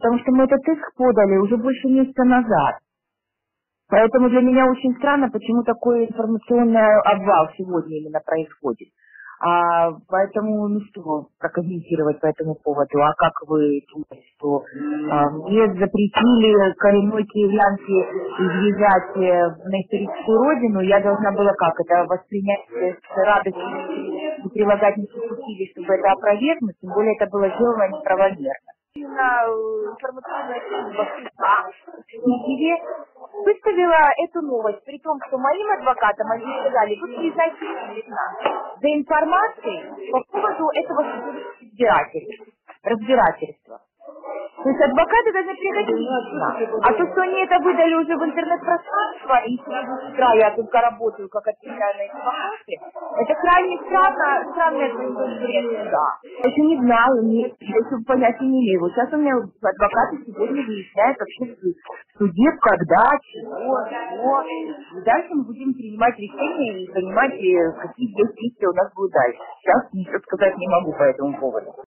потому что мы этот иск подали уже больше месяца назад. Поэтому для меня очень странно, почему такой информационный обвал сегодня именно происходит. А, поэтому, ну что, прокомментировать по этому поводу? А как вы думаете, что а, мне запретили коренной киевлянке въезжать э, на историческую родину? Я должна была как? Это воспринять с радостью и прилагать никаких усилий, чтобы это опровергнуть? Тем более это было сделано неправомерно. Информационная служба в Киеве выставила эту новость, при том, что моим адвокатам они сказали, вы приезжайте немедленно за информацией по поводу этого разбирательства. То есть адвокаты даже приходить лично. А то, что они это выдали уже в интернет-пространство, и сегодня с утра я только работаю как эти вопросы, это крайне странно, странное конкуренция, да. Я еще не знаю, нет, я еще понятия не имею. Вот сейчас у меня адвокаты сегодня выясняют вообще в суде, когда, чего, чего. И дальше мы будем принимать решения и понимать, э, какие действия у нас будут дальше. Сейчас ничего сказать не могу по этому поводу.